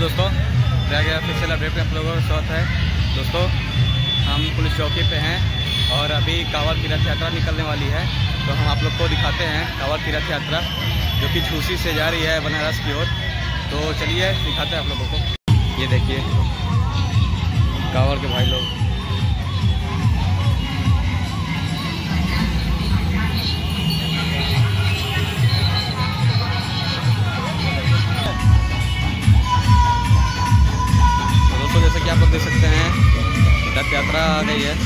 दोस्तों गया official update में आप लोगों का स्वागत है। दोस्तों, हम पुलिस चौकी पे हैं और अभी कावर की रथ यात्रा निकलने वाली है। तो हम आप लोग को दिखाते हैं कावर की रथ यात्रा, जो कि झूसी से जा रही है बनारस की ओर। तो चलिए दिखाते हैं आप लोगों को। ये देखिए कावर के भाई लोग। आप देख सकते हैं। रथ यात्रा आ गई है।